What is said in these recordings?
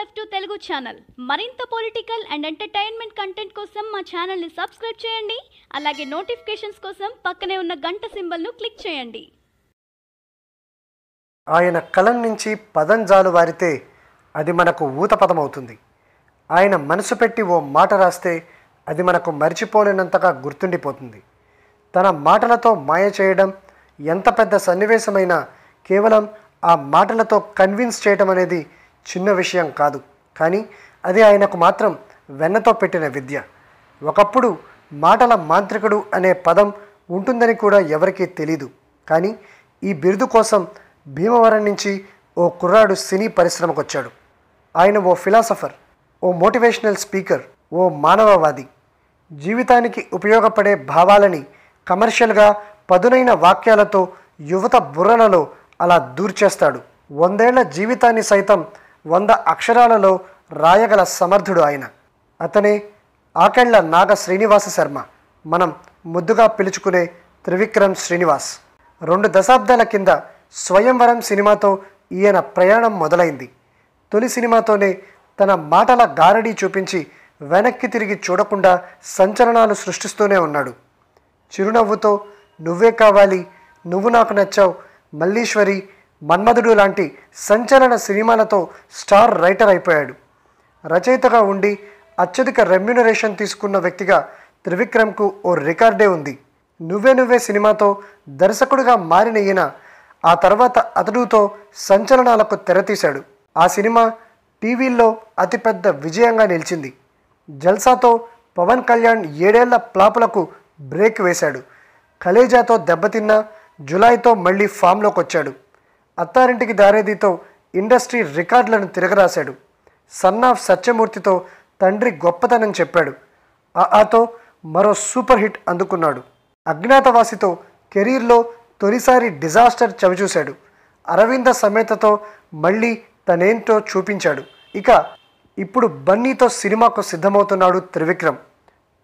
F two Telugu channel మరింత political and entertainment content కోసం మా ఛానల్ని సబ్స్క్రైబ్ చేయండి. అలాగే నోటిఫికేషన్స్ కోసం పక్కనే ఉన్న గంట సింబల్ను క్లిక్ చేయండి. ఆయన కలం నుంచి పదం జాలు వారితే అది మనకు ఊతపదం అవుతుంది ఆయన మనసు పెట్టి ఓ మాట రాస్తే అది మనకు మరిచిపోలేనంతగా గుర్తుండిపోతుంది. తన మాటలతో మాయ చేయడం ఎంత పెద్ద సన్నివేశమైనా కేవలం ఆ మాటలతో కన్విన్స్ చేయడం అనేది చిన్న విషయం కాదు. కానీ అది ఆయనకు మాత్రం వెన్నతో పెట్టిన విద్య. ఒకప్పుడు మాటల మాంత్రికుడు అనే పదం ఉంటుందని కూడా ఎవరికీ తెలీదు. కానీ ఈ బిరుదు కోసం భీమవరం నుంచి ఓ కుర్రాడు సినీ పరిశ్రమకు వచ్చాడు ఆయన ఓ ఫిలాసఫర్ ఓ మోటివేషనల్ స్పీకర్ ఓ మానవవాది. జీవితానికి ఉపయోగపడే భావాలని కమర్షియల్గా పదునైన వాక్యాలతో యువత బుర్రలలో అలా దూర్చేస్తాడు. వందేళ్ళ జీవితాన్ని సైతం వంద అక్షరాలలో రాయగల సమర్థుడు ఆయన. అతనే ఆకెళ్ళ నాగ శ్రీనివాస శర్మ. మనం ముద్దుగా పిలుచుకునే త్రివిక్రమ్ శ్రీనివాస్. రెండు దశాబ్దాల కింద స్వయంవరం సినిమాతో ఈయన ప్రయాణం మొదలైంది. తొలి సినిమాతోనే తన మాటల గారడీ చూపించి వెనక్కి తిరిగి చూడకుండా సంచలనాలు సృష్టిస్తూనే ఉన్నాడు. చిరునవ్వుతో నువ్వే కావాలి నువ్వు నాకు నచ్చావు మల్లీశ్వరి మన్మధుడు లాంటి సంచలన సినిమాలతో స్టార్ రైటర్ అయిపోయాడు. రచయితగా ఉండి అత్యధిక రెమ్యునరేషన్ తీసుకున్న వ్యక్తిగా త్రివిక్రమ్కు ఓ రికార్డే ఉంది. నువ్వే నువ్వే సినిమాతో దర్శకుడిగా మారిన ఈయన ఆ తర్వాత అతడుతో సంచలనాలకు తెరతీశాడు. ఆ సినిమా టీవీల్లో అతిపెద్ద విజయంగా నిలిచింది. జల్సాతో పవన్ కళ్యాణ్ ఏడేళ్ళ ప్లాపులకు బ్రేక్ వేశాడు. కలేజాతో దెబ్బతిన్న జులైతో మళ్ళీ ఫామ్లోకి వచ్చాడు అత్తారింటికి దారేదితో ఇండస్ట్రీ రికార్డులను తిరగరాశాడు. సన్ ఆఫ్ సత్యమూర్తితో తండ్రి గొప్పతనం చెప్పాడు. ఆతో మరో సూపర్ హిట్ అందుకున్నాడు. అజ్ఞాతవాసితో కెరీర్లో తొలిసారి డిజాస్టర్ చవిచూశాడు. అరవింద సమేతతో మళ్ళీ తనేంటో చూపించాడు. ఇక ఇప్పుడు బన్నీతో సినిమాకు సిద్ధమవుతున్నాడు త్రివిక్రమ్.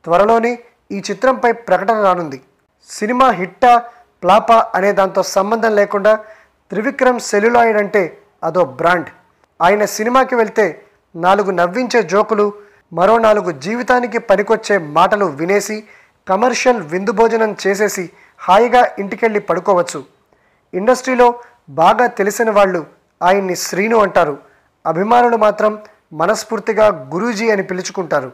త్వరలోనే ఈ చిత్రంపై ప్రకటన రానుంది. సినిమా హిట్టా ప్లాపా అనే దాంతో సంబంధం లేకుండా త్రివిక్రమ్ సెల్యులాయిడ్ అంటే అదో బ్రాండ్. ఆయన సినిమాకి వెళ్తే నాలుగు నవ్వించే జోకులు మరో నాలుగు జీవితానికి పనికొచ్చే మాటలు వినేసి కమర్షియల్ విందు భోజనం చేసేసి హాయిగా ఇంటికెళ్ళి పడుకోవచ్చు. ఇండస్ట్రీలో బాగా తెలిసిన వాళ్ళు ఆయన్ని శ్రీను అంటారు. అభిమానులు మాత్రం మనస్ఫూర్తిగా గురూజీ అని పిలుచుకుంటారు.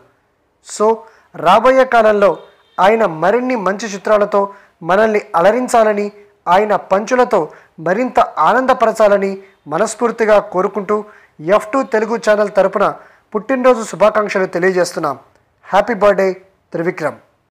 సో రాబోయే కాలంలో ఆయన మరిన్ని మంచి చిత్రాలతో మనల్ని అలరించాలని ఆయన పంచులతో మరింత ఆనందపరచాలని మనస్ఫూర్తిగా కోరుకుంటూ ఎఫ్ టూ తెలుగు ఛానల్ తరపున పుట్టినరోజు శుభాకాంక్షలు తెలియజేస్తున్నాం. Happy birthday Trivikram.